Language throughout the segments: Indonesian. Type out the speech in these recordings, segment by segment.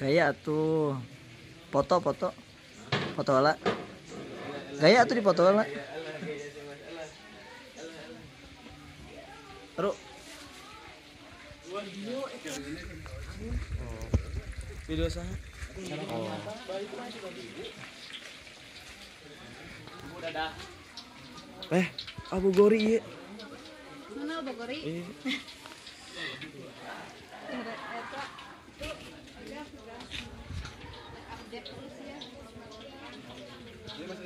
Gaya tuh. Foto, foto. Foto ala. Gaya tuh di foto ala. Ru. Video sana. Eh, Abu Gori iya. Mana Bogori? Iya.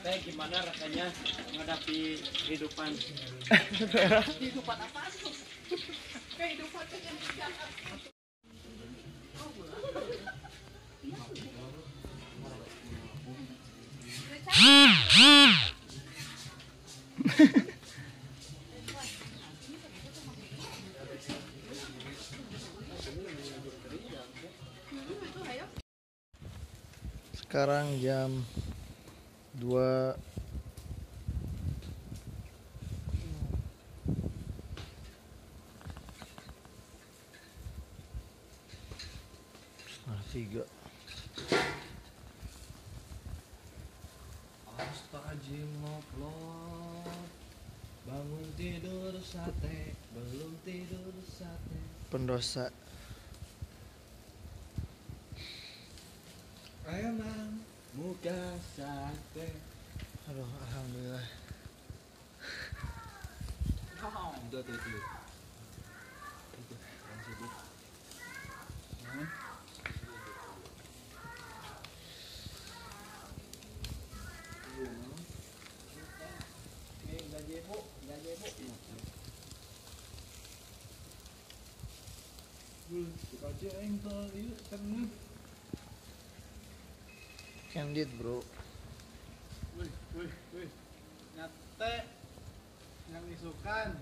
Teh gimana rasanya menghadapi kehidupan? Kehidupan apa? Kehidupan Sekarang jam 2 setengah tiga. Astagfirullah Bangun tidur sate Belum tidur sate pendosa. Emang muka Mukasate. Hello, alhamdulillah. Không, từ từ từ. Từ từ, làm gì đi. Rồi, chỉ có chuyện anh thôi, ý tâm nữa. Candid bro Wih, wih, wih. Nyate yang isukan.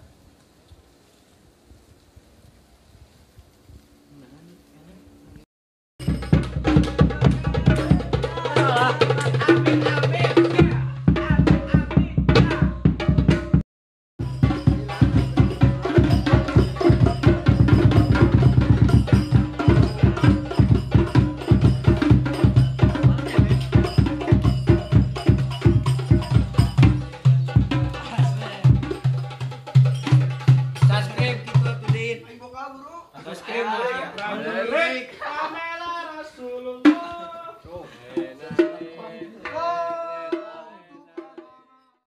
Los queremos.